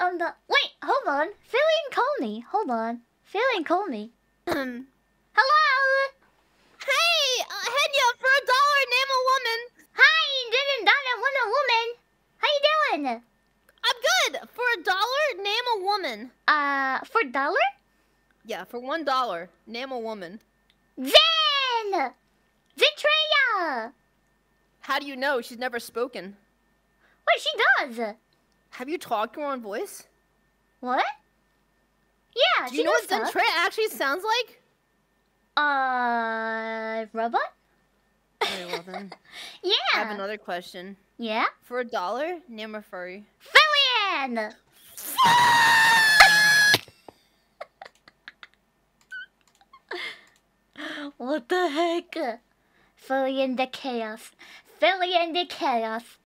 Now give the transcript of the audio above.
Um, the wait, hold on. Filian call me. Hold on. Filian call me. hey, Hello. Hey, uh, Henya, for a dollar, name a woman. Hi, didn't Donna Wonder Woman. How you doing? I'm good. For a dollar, name a woman. Uh, for dollar? Yeah, for one dollar, name a woman. Zen. Zentreya. How do you know? She's never spoken. Wait, she does? Have you talked your own voice? What? Yeah, Do you know what. Zentreya actually sounds like? Uh, robot? Very well then. Yeah. I have another question. Yeah. For a dollar, name a furry. Filian. what the heck? Filian the chaos. Filian the chaos.